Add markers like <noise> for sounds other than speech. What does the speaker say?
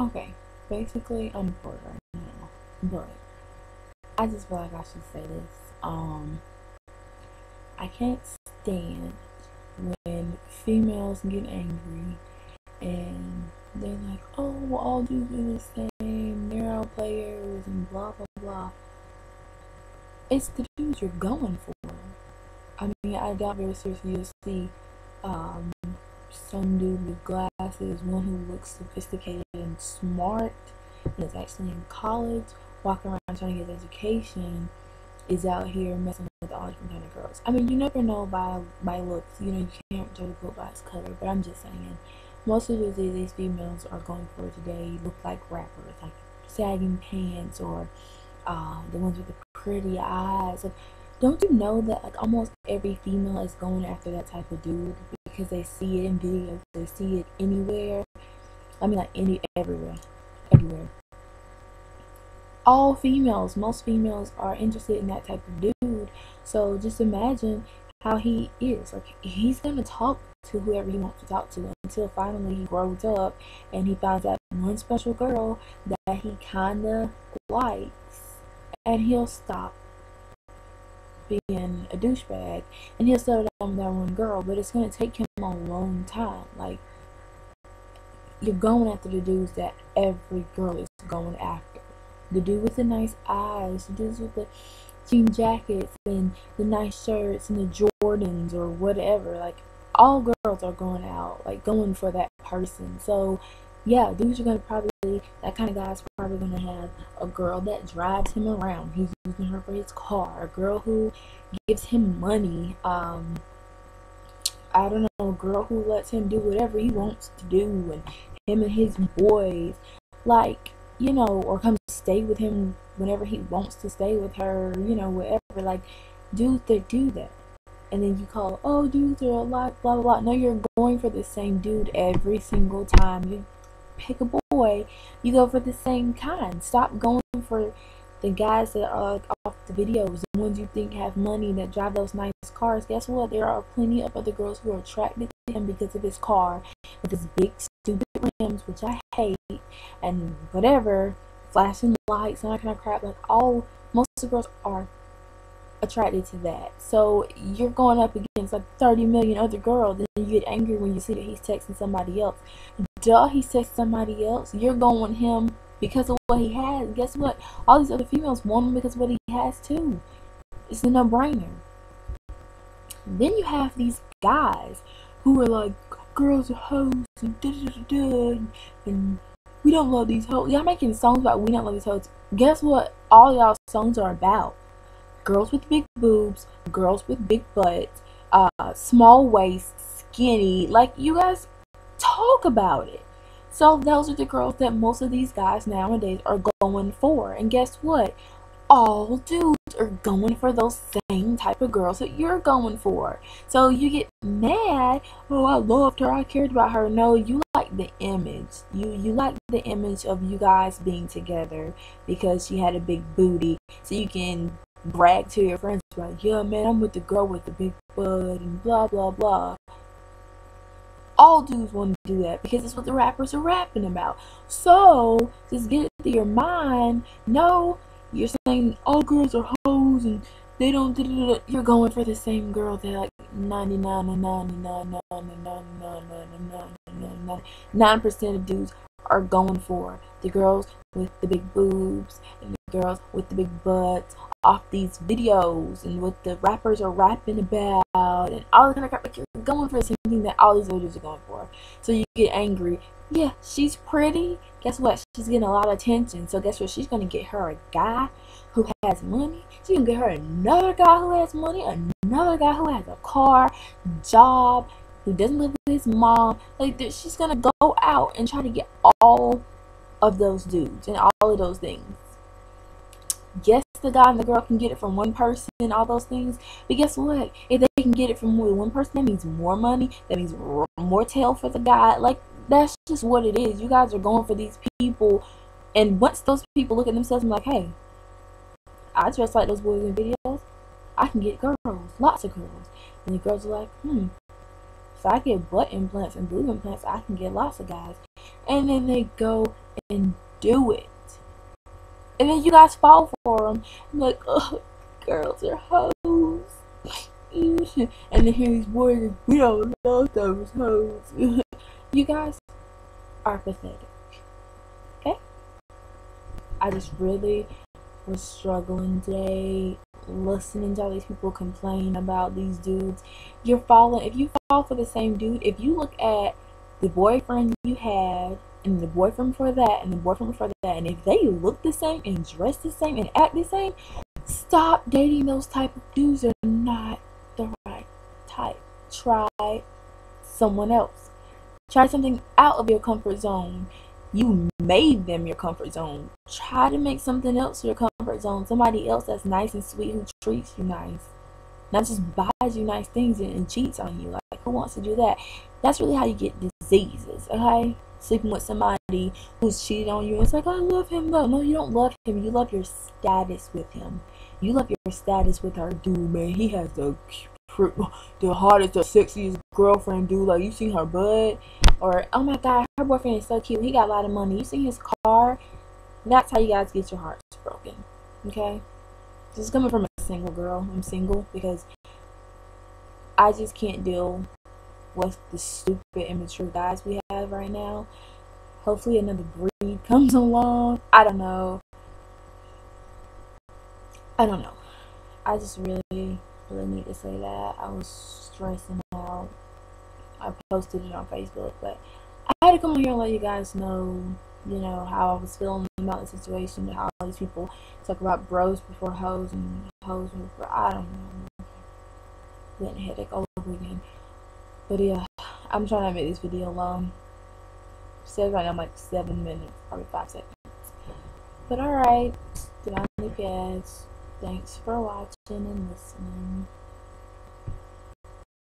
Okay, basically, I'm bored right now, but I just feel like I should say this. Um, I can't stand when females get angry and they're like, oh, well, all dudes are the same, they're all players, and blah, blah, blah. It's the dudes you're going for. I mean, I doubt very seriously you'll see um, some dude with glasses, one who looks sophisticated and smart, and is actually in college, walking around trying to get his education, is out here messing with all different kind of girls. I mean, you never know by by looks. You know, you can't judge a book by its color. But I'm just saying, most of the these females are going for today look like rappers, like sagging pants or uh, the ones with the pretty eyes. Like, don't you know that like almost every female is going after that type of dude because they see it in videos, they see it anywhere. I mean, like any everywhere, everywhere. All females, most females are interested in that type of dude. So just imagine how he is. Like he's gonna talk to whoever he wants to talk to until finally he grows up and he finds that one special girl that he kinda likes, and he'll stop being a douchebag and he'll settle down with that one girl, but it's gonna take him a long time. Like you're going after the dudes that every girl is going after. The dude with the nice eyes, the dudes with the jean jackets and the nice shirts and the Jordans or whatever. Like all girls are going out, like going for that person. So yeah, dudes are gonna probably that kind of guy's probably gonna have a girl that drives him around. He's using her for his car. A girl who gives him money. Um, I don't know, a girl who lets him do whatever he wants to do, and him and his boys, like you know, or come stay with him whenever he wants to stay with her. You know, whatever. Like dudes that do that and then you call, oh, dudes are a lot, blah, blah, blah. No, you're going for the same dude every single time. You pick a boy, you go for the same kind. Stop going for the guys that are off the videos, the ones you think have money that drive those nice cars. Guess what? There are plenty of other girls who are attracted to him because of his car with his big stupid rims, which I hate, and whatever, flashing lights and that kind of crap. Like all most of the girls are attracted to that. So you're going up against like 30 million other girls, and you get angry when you see that he's texting somebody else. Duh, he texting somebody else. You're going with him because of what he has. Guess what? All these other females want him because of what he has too. It's a no-brainer. Then you have these guys who are like, girls are hoes and da da da da, and we don't love these hoes. Y'all making songs about we don't love these hoes. Guess what? All y'all songs are about girls with big boobs, girls with big butts, uh, small waist, skinny. Like, you guys talk about it. So, those are the girls that most of these guys nowadays are going for. And guess what? All dudes are going for those same type of girls that you're going for. So you get mad, oh I loved her, I cared about her. No, you like the image. You you like the image of you guys being together because she had a big booty. So you can brag to your friends like, yeah, man, I'm with the girl with the big butt and blah blah blah. All dudes want to do that because it's what the rappers are rapping about. So just get it to your mind. No, you're saying all girls are hoes and they don't. Da, da, da. You're going for the same girl that like 99 and 99 nine percent of dudes are going for the girls with the big boobs and girls with the big butts off these videos and what the rappers are rapping about and all the kind of crap. Like you're going for the same thing that all these videos are going for. So you get angry. Yeah, she's pretty. Guess what? She's getting a lot of attention. So guess what? She's gonna get her a guy who has money. She's gonna get her another guy who has money, another guy who has a car, job, who doesn't live with his mom. Like she's gonna go out and try to get all of those dudes and all of those things yes the guy and the girl can get it from one person and all those things. But guess what? If they can get it from more than one person that means more money that means more tail for the guy. Like that's just what it is. You guys are going for these people. And once those people look at themselves and like hey i dress like those boys in videos. I can get girls lots of girls. And the girls are like hmm if I get butt implants and boob implants, I can get lots of guys. and then they go and do it. And then you guys fall for them. I'm like, oh, girls are hoes. <laughs> and then hear these boys, we don't love those hoes. <laughs> you guys are pathetic. Okay? I just really was struggling today listening to all these people complain about these dudes. You're falling if you fall for the same dude, if you look at the boyfriend you had and the boyfriend for that and the boyfriend for that and if they look the same and dress the same and act the same, stop dating those type of dudes. They're not the right type. Try someone else. Try something out of your comfort zone you made them your comfort zone. Try to make something else your comfort zone. Somebody else that's nice and sweet who treats you nice. Not just buys you nice things and, and cheats on you. Like, who wants to do that? That's really how you get diseases, okay? Sleeping with somebody who's cheated on you. It's like, I love him though. No, you don't love him. You love your status with him. You love your status with our dude, man. He has the the hottest, the sexiest girlfriend, dude. Like, you seen her butt? Or, oh my god, her boyfriend is so cute. He got a lot of money. You seen his car? That's how you guys get your hearts broken. Okay? This is coming from a single girl. I'm single because I just can't deal with the stupid, immature guys we have right now. Hopefully, another breed <laughs> comes along. I don't know. I don't know. I just really really need to say that. I was stressing out. I posted it on Facebook, but I had to come here and let you guys know, you know, how I was feeling about the situation, how all these people talk about bros before hoes and hoes before, I don't know. Getting headache all over again. But yeah, I'm trying to make this video long. Says right now I'm like seven minutes, probably five seconds. But alright, on the. Thanks for watching and listening.